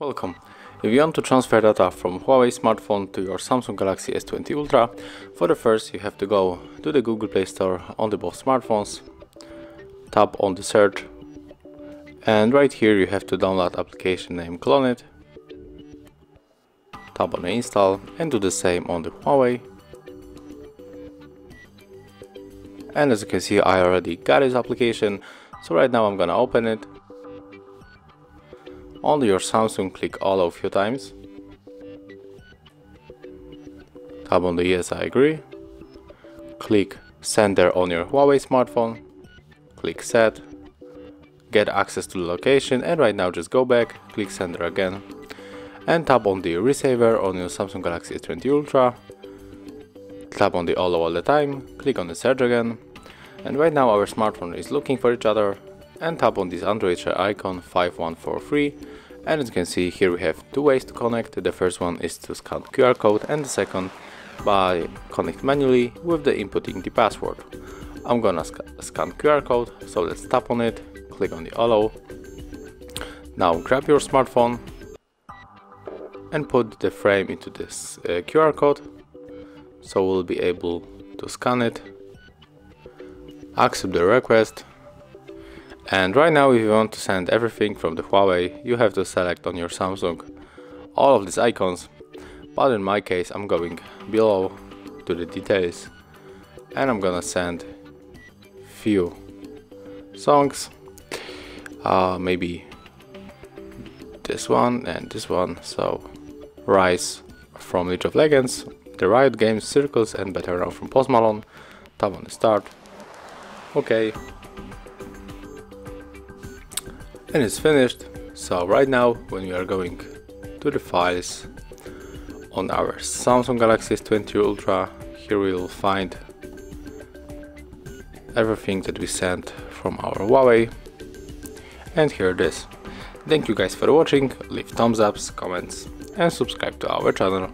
Welcome. If you want to transfer data from Huawei smartphone to your Samsung Galaxy S20 Ultra, for the first you have to go to the Google Play Store on the both smartphones, tap on the search, and right here you have to download application name CLONEit, tap on install and do the same on the Huawei. And as you can see I already got this application, so right now I'm gonna open it on your Samsung, click allow a few times. Tap on the yes, I agree. Click sender on your Huawei smartphone. Click set. Get access to the location and right now just go back, click sender again. And tap on the receiver on your Samsung Galaxy S20 Ultra. Tap on the allow all the time, click on the search again. And right now our smartphone is looking for each other and tap on this Android share icon 5143 and as you can see here we have two ways to connect. The first one is to scan QR code and the second by connect manually with the inputting the password. I'm gonna sc scan QR code so let's tap on it, click on the allow. Now grab your smartphone and put the frame into this uh, QR code so we'll be able to scan it accept the request and right now if you want to send everything from the Huawei, you have to select on your Samsung all of these icons. But in my case I'm going below to the details and I'm gonna send few songs. Uh, maybe this one and this one. So Rise from League of Legends, the Riot Games, Circles and Better Round from Post Malone. Tap on the start. Okay, and it's finished. So right now when we are going to the files on our Samsung Galaxy S20 Ultra, here we will find everything that we sent from our Huawei and here it is. Thank you guys for watching, leave thumbs ups, comments and subscribe to our channel.